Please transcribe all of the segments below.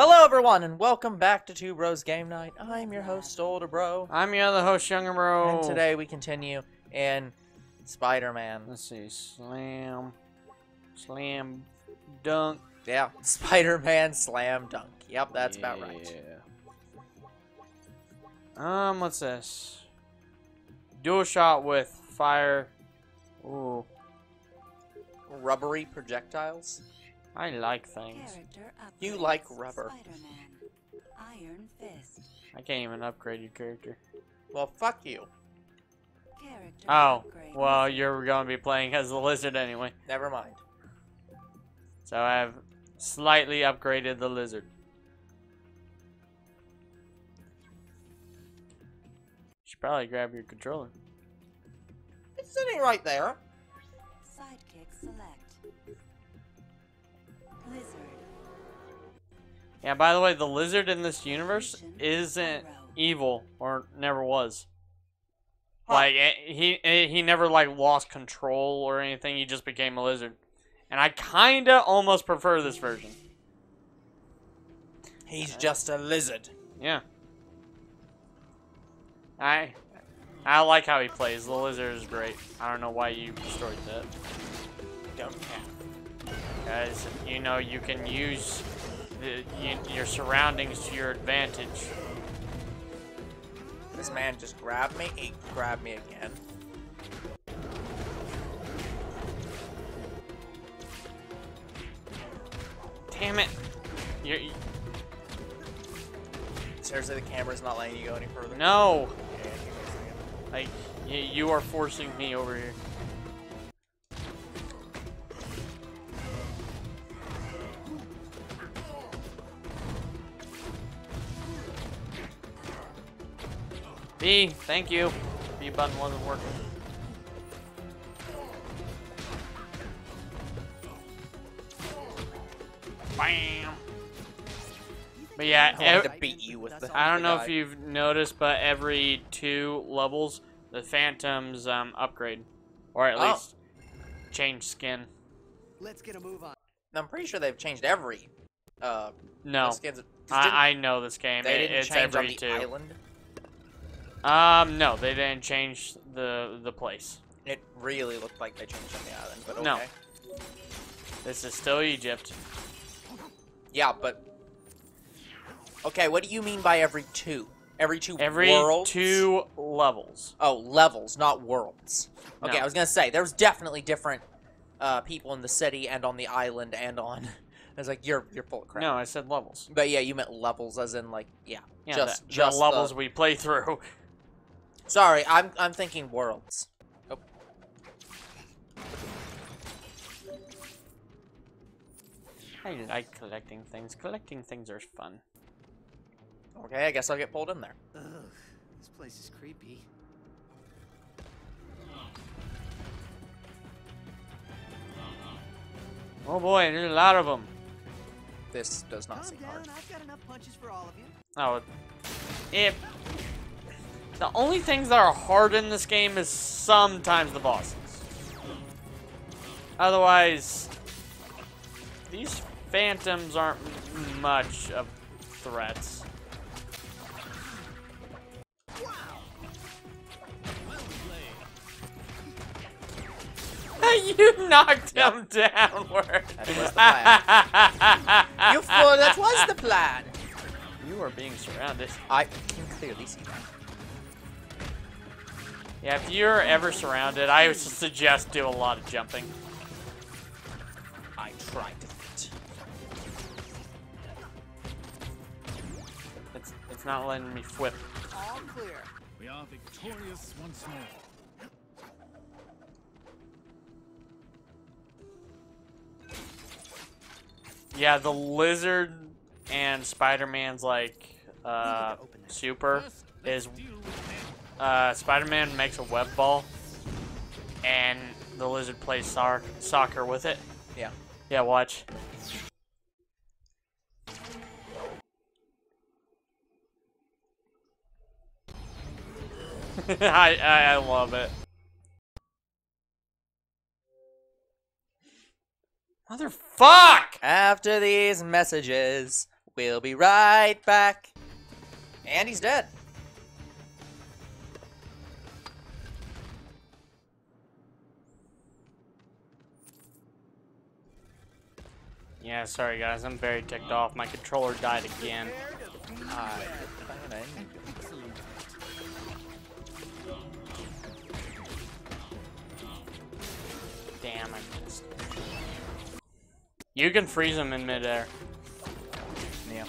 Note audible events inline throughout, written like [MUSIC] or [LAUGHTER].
Hello, everyone, and welcome back to Two Bros Game Night. I'm your host, Older Bro, I'm your other host, Younger Bro. and today we continue in Spider-Man. Let's see. Slam. Slam. Dunk. Yeah, [LAUGHS] Spider-Man Slam Dunk. Yep, that's about right. Yeah. Um, what's this? Dual shot with fire. Ooh. Rubbery projectiles. I like things. You like rubber. Iron Fist. I can't even upgrade your character. Well, fuck you. Character Oh, upgrade. well, you're going to be playing as the lizard anyway. Never mind. So I've slightly upgraded the lizard. You Should probably grab your controller. It's sitting right there. Yeah, by the way, the lizard in this universe isn't evil or never was. Huh. Like eh, he eh, he never like lost control or anything. He just became a lizard, and I kinda almost prefer this version. He's just a lizard. Yeah. I I like how he plays. The lizard is great. I don't know why you destroyed that. Don't care. Guys, you know you can use the, your surroundings to your advantage. This man just grabbed me. He grabbed me again. Damn it! You're, you Seriously, the camera's not letting you go any further. no! Yeah, give me a second. Like, you, you are forcing me over here. B, thank you. B button wasn't working. Bam. But yeah, I ev- to beat you with the. I don't know if you've noticed, but every two levels, the Phantoms um, upgrade, or at Oh. least change skin. Let's get a move on. I'm pretty sure they've changed every. Uh, No, skins. 'cause didn't- I, I know this game. They It- didn't it's change on the two. island. Um, no, they didn't change the the place. It really looked like they changed on the island, but okay. No. This is still Egypt. Yeah, but okay. What do you mean by every two? Every two Every worlds? two levels. Oh, levels, not worlds. Okay, No. I was gonna say there's definitely different uh, people in the city and on the island and on. [LAUGHS] I was like, you're you're full of crap. No, I said levels. But yeah, you meant levels, as in like yeah. Yeah, just the, just the levels the- we play through. Sorry, I'm I'm thinking worlds. Oh, I like collecting things. Collecting things are fun. okay, I guess I'll get pulled in there. Ugh, this place is creepy. Oh boy, there's a lot of them. This does not Calm seem down. hard. I've got enough punches for all of you. Oh, if the only things that are hard in this game is sometimes the bosses. Otherwise, these phantoms aren't much of threats. [LAUGHS] you knocked him downward. That was the plan. you fool! That was the plan. [LAUGHS] You are being surrounded. I can clearly see that. Yeah, if you're ever surrounded, I would suggest do a lot of jumping. I tried to fit. It's it's not letting me flip. All clear. We are victorious once more. Yeah, the lizard and Spider-Man's like uh super is deal with them. Uh Spider-Man makes a web ball and the lizard plays soc- soccer with it. Yeah. Yeah, watch. [LAUGHS] I, I I love it. Motherfuck! After these messages, We'll be right back. And he's dead. Yeah, sorry guys, I'm very ticked off. My controller died again. Damn, I missed. You can freeze them in midair. Yeah.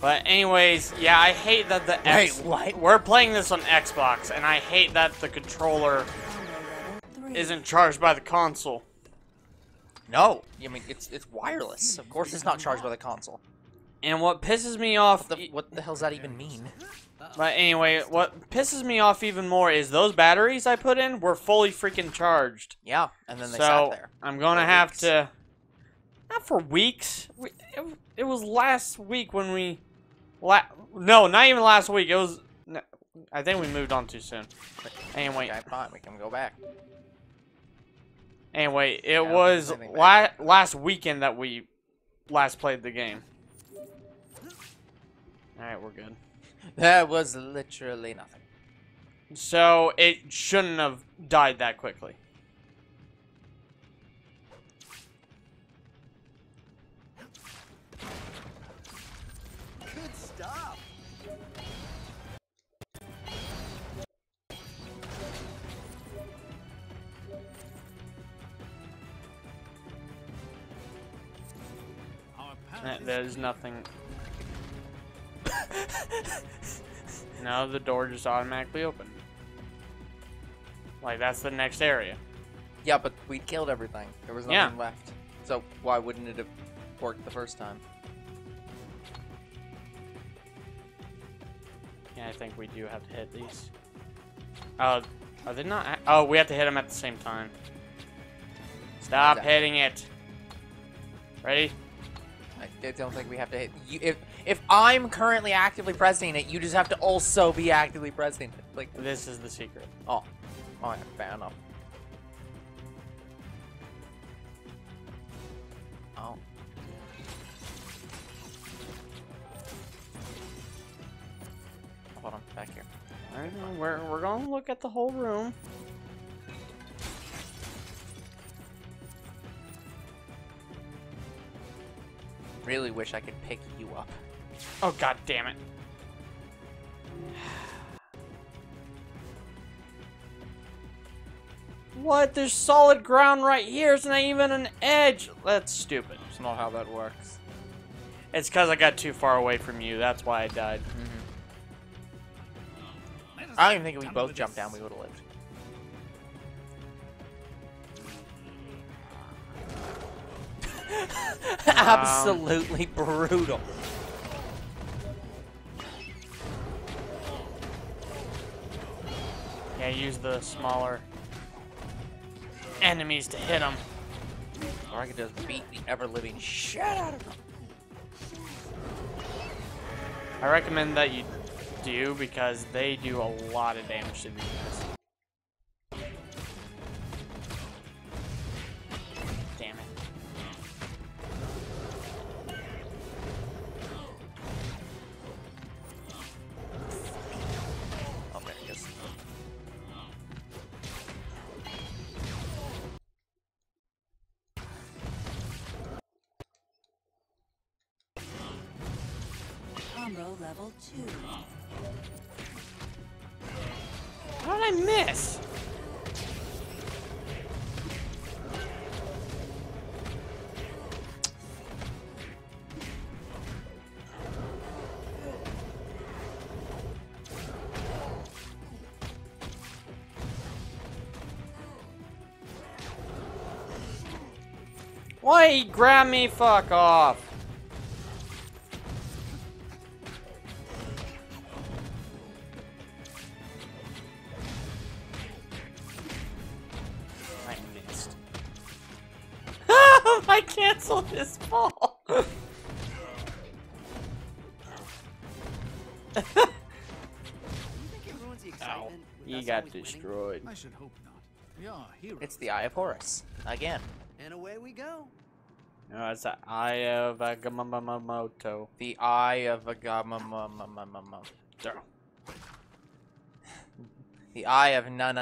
But anyways, yeah, I hate that the X. Wait, what? We're playing this on Xbox, and I hate that the controller isn't charged by the console. No, I mean it's it's wireless. Of course, it's not charged by the console. And what pisses me off, What the what the hell's that even mean? but anyway, what pisses me off even more is those batteries I put in were fully freaking charged. Yeah, and then they so sat there. I'm gonna have weeks. to, not for weeks. It, it was last week when we, la- no, not even last week. It was. No, I think we moved on too soon. Anyway, Okay, fine, we can go back. Anyway, it I was there's la- last weekend that we last played the game. All right, we're good. [LAUGHS] That was literally nothing. So it shouldn't have died that quickly. Good stuff. There's nothing. [LAUGHS] no, the door just automatically opened. Like that's the next area. Yeah, but we killed everything. There was Yeah. nothing left. So why wouldn't it have worked the first time? Yeah, I think we do have to hit these. Oh, are they not? Oh, we have to hit them at the same time. Stop hitting it. Ready? I I don't think we have to hit. You, if if I'm currently actively pressing it, you just have to also be actively pressing it. Like, This is the secret. oh, oh, yeah, fair enough. Oh. Hold on, back here. Right, well, we're we're gonna look at the whole room. Really wish I could pick you up. Oh god damn it. What? There's solid ground right here. It's not even an edge. That's stupid. That's not how that works. It's because I got too far away from you. That's why I died. Let us I don't even think if we both jumped down, we would have lived. [LAUGHS] Um, Absolutely brutal. Yeah, use the smaller enemies to hit them. Or I could just beat the ever living shit out of them. I recommend that you do because they do a lot of damage to these guys. Combo level two. How did I miss? Why grabbed me? Fuck off. I canceled his fall. You think it ruins the Ow. He got destroyed. I should hope not. We are heroes. It's the Eye of Horus. Again. And away we go. No, it's the Eye of Agamamamoto. The eye of a gamma The eye of na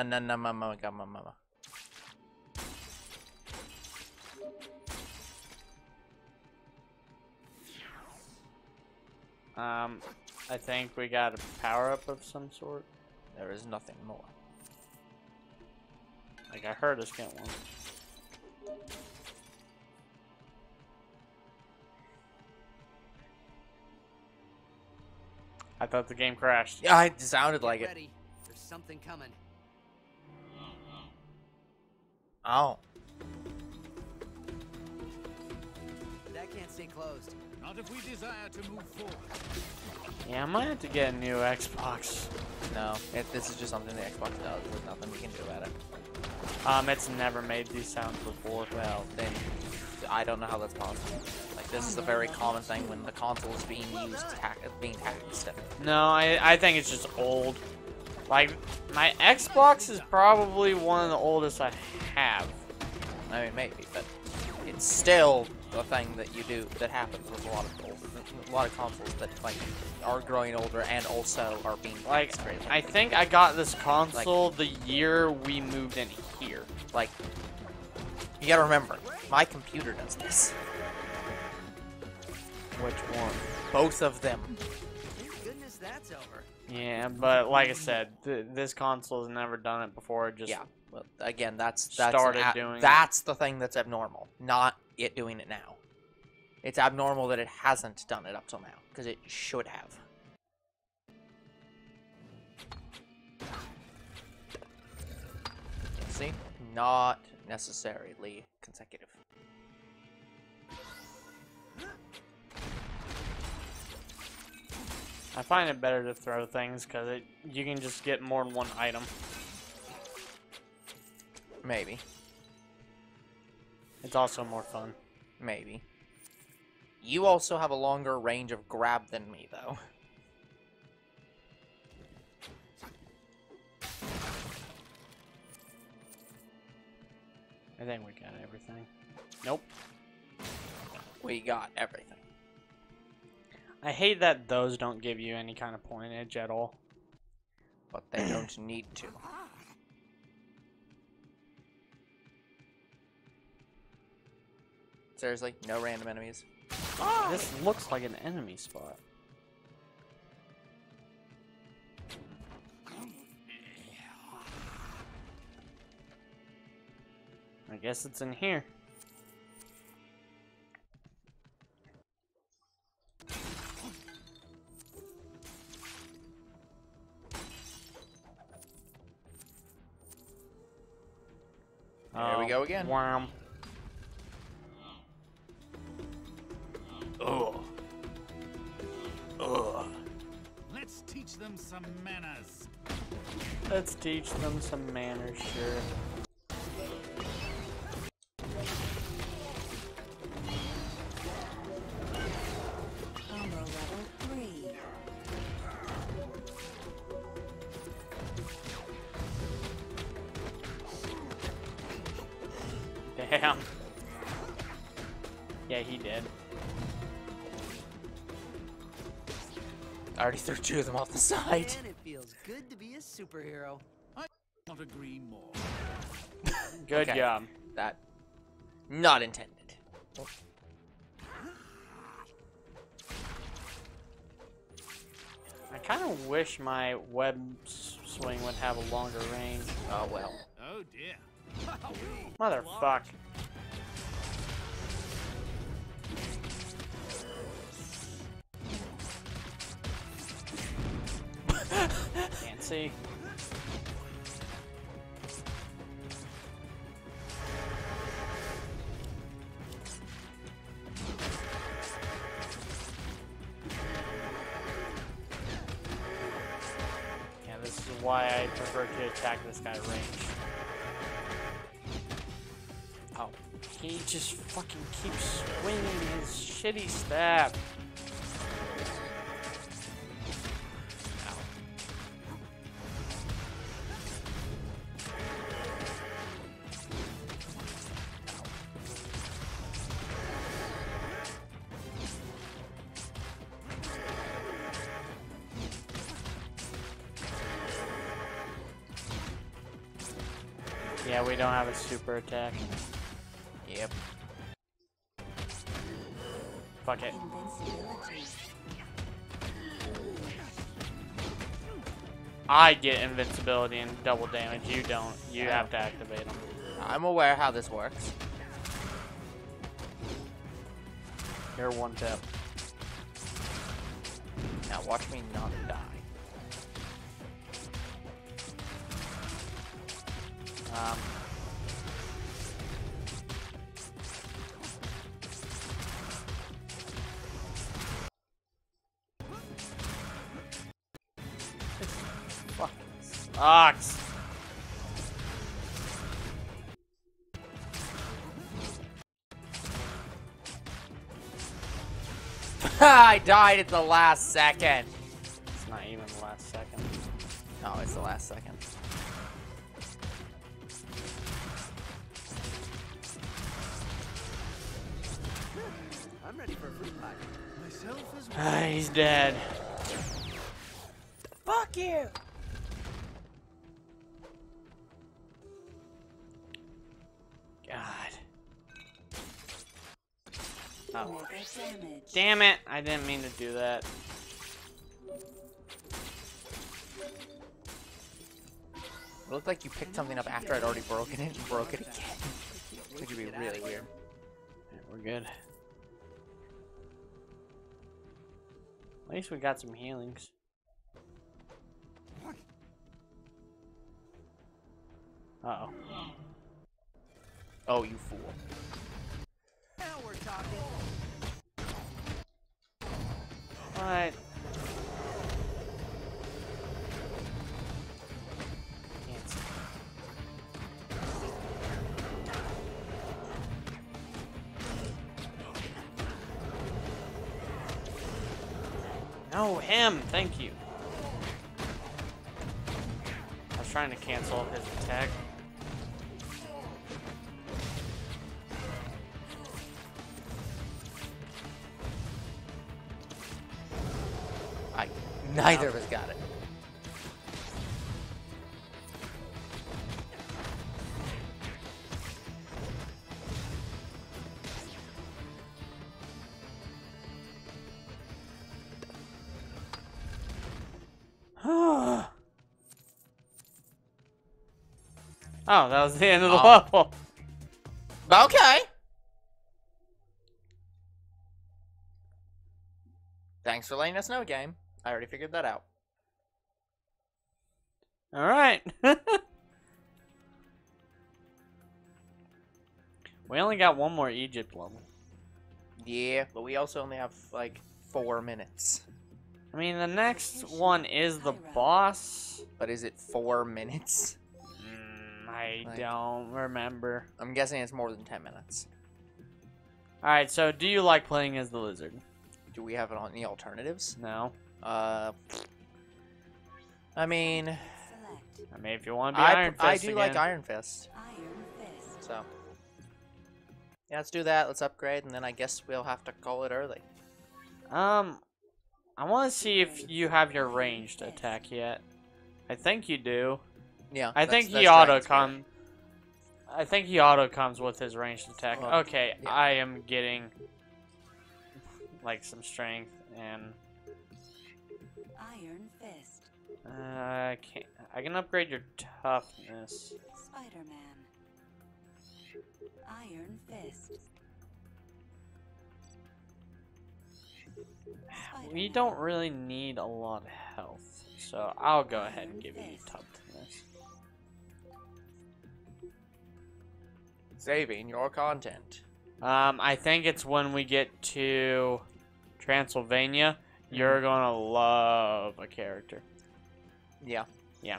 Um, I think we got a power up of some sort. There is nothing more. Like I heard us get one. I thought the game crashed. Yeah, it sounded like Get it. ready. There's something coming. Oh, That can't stay closed. Not if we desire to move forward. Yeah, I might have to get a new Xbox. no. if this is just something the Xbox does. There's nothing we can do about it. Um, it's never made these sounds before. Well, then I don't know how that's possible. Like this is a very common thing when the console is being used, ta- being taxed. No, I I think it's just old. Like my Xbox is probably one of the oldest I have. I mean, maybe, but it's still a thing that you do that happens with a lot of old, a lot of consoles that like are growing older and also are being Like. I think I got this console the year we moved in here. like you gotta remember, my computer does this. Which one? Both of them. Thank goodness that's over. Yeah, but like I said, th this console has never done it before. It just Yeah. Well, again, that's that's Started ab- doing that's the thing that's abnormal, not it doing it now. It's abnormal that it hasn't done it up till now because it should have. See, not necessarily consecutive. I find it better to throw things because it you can just get more than one item. Maybe, It's also more fun. maybe. You also have a longer range of grab than me, though. I think we got everything. Nope. We got everything. I hate that those don't give you any kind of pointage at all. but they don't need to. Seriously, no random enemies. This looks like an enemy spot. I guess it's in here. There we go oh, again. Wow. Let's teach them some manners, sure. Level 3. Damn. Yeah, he did. I already threw two of them off the side. Man, it feels good to be a superhero. Not agree more. Good Okay. job. That not intended. I kind of wish my web swing would have a longer range. Oh well. Oh dear. [LAUGHS] Motherfuck. [LAUGHS] Can't see. Attack this guy range. Oh, he just fucking keeps swinging his shitty stab. Yeah, we don't have a super attack. Yep. Fuck it. I get invincibility and double damage. You don't. You have to activate them. I'm aware how this works. You're one tap. Now watch me not die. Um. [LAUGHS] [LAUGHS] I died at the last second. It's not even the last second. No, it's the last second. I'm ready for a fruit pie. Myself as well. [SIGHS] Ah, he's dead. Fuck you! God. Oh. Damn it! I didn't mean to do that. It looked like you picked something up after I'd already broken it and broke it again. [LAUGHS] Which would be really weird. Alright, we're good. At least we got some healings. Uh oh. Oh, you fool. Now we're talking. What? No, him! Thank you. I was trying to cancel his attack. I neither of us got it. Oh, that was the end of the Oh. level. Okay. Thanks for letting us know, game. I already figured that out. All right. [LAUGHS] we only got one more Egypt level. Yeah, but we also only have like four minutes. I mean, the next one is the boss. But is it four minutes? I Like- don't remember. I'm guessing it's more than ten minutes. All right, so do you like playing as the lizard? Do we have any alternatives? No. Uh, I mean, Select I mean, if you want to be I, Iron Fist I do like again. Iron Fist. Iron Fist. So, yeah, let's do that. Let's upgrade, and then I guess we'll have to call it early. Um, I want to see if you have your ranged attack yet. I think you do. Yeah, I that's- think he auto Dragon's Spear. come. I think he auto comes with his ranged attack. Well, okay, yeah. I am getting like some strength and Iron Fist. uh, I can I can upgrade your toughness. Spider-Man. Iron Fist. We don't really need a lot of health, so I'll go ahead and give you toughness. Saving your content. Um, I think it's when we get to Transylvania. You're gonna love a character. Yeah. Yeah.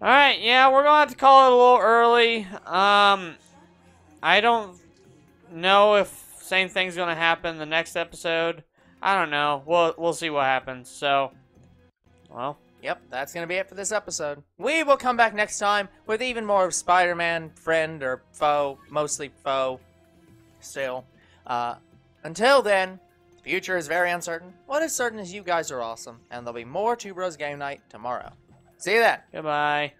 All right, yeah, we're gonna have to call it a little early. Um, I don't know if same thing's gonna happen the next episode. I don't know. We'll we'll see what happens. So, well, Yep, that's gonna be it for this episode. We will come back next time with even more of Spider-Man, friend or foe, mostly foe. Still, uh, until then, the future is very uncertain. What is certain is you guys are awesome, and there'll be more Two Bros Game Night tomorrow. See you then. goodbye.